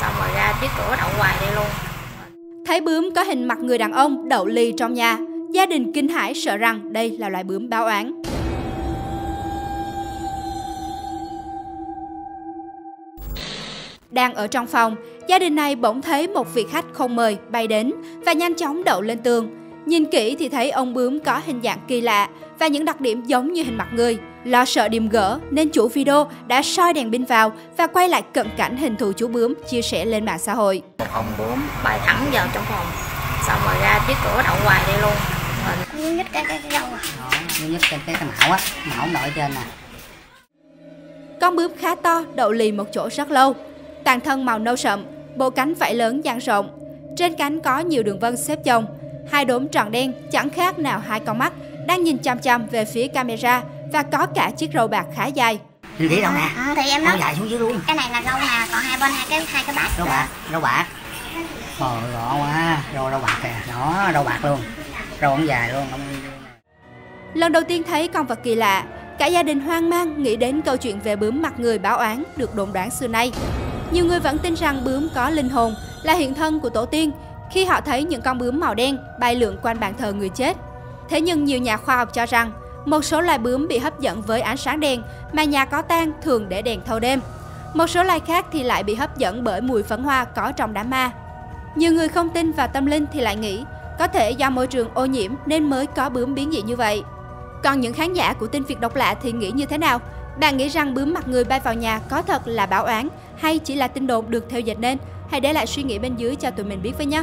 xong rồi ra chiếc cửa đậu hoài đây luôn Thấy bướm có hình mặt người đàn ông đậu lì trong nhà, gia đình kinh hãi sợ rằng đây là loại bướm báo oán. Đang ở trong phòng, gia đình này bỗng thấy một vị khách không mời bay đến và nhanh chóng đậu lên tường. Nhìn kỹ thì thấy ông bướm có hình dạng kỳ lạ và những đặc điểm giống như hình mặt người. Lo sợ điểm gỡ nên chủ video đã soi đèn pin vào và quay lại cận cảnh hình thù chú bướm chia sẻ lên mạng xã hội. một ông bướm bay thẳng vào trong phòng xong rồi ra trước cửa đậu hoài đây luôn rồi nhích cái cái cái râu à. nhất trên cái cái mão á mão đội trên nè Con bướm khá to, đậu lì một chỗ rất lâu. Toàn thân màu nâu sậm, bộ cánh vảy lớn dang rộng. Trên cánh có nhiều đường vân xếp chồng. Hai đốm tròn đen chẳng khác nào hai con mắt đang nhìn chăm chăm về phía camera và có cả chiếc râu bạc khá dài. Thì thấy đâu nè? Ờ, thì em nó nói dài xuống dưới luôn. cái này là râu nè còn hai bên hai cái hai cái bát râu bạc râu bạc. Trời gọn quá râu râu bạc kìa. Đó râu bạc luôn. Râu cũng dài luôn Lần đầu tiên thấy con vật kỳ lạ, cả gia đình hoang mang nghĩ đến câu chuyện về bướm mặt người báo oán được đồn đoán xưa nay. Nhiều người vẫn tin rằng bướm có linh hồn, là hiện thân của tổ tiên khi họ thấy những con bướm màu đen bay lượn quanh bàn thờ người chết. Thế nhưng nhiều nhà khoa học cho rằng, một số loài bướm bị hấp dẫn với ánh sáng đèn mà nhà có tang thường để đèn thâu đêm. Một số loài khác thì lại bị hấp dẫn bởi mùi phấn hoa có trong đám ma. Nhiều người không tin vào tâm linh thì lại nghĩ, có thể do môi trường ô nhiễm nên mới có bướm biến dị như vậy. Còn những khán giả của tin việc độc lạ thì nghĩ như thế nào? Bạn nghĩ rằng bướm mặt người bay vào nhà có thật là báo oán hay chỉ là tin đồn được theo dịch nên? Hãy để lại suy nghĩ bên dưới cho tụi mình biết với nhé!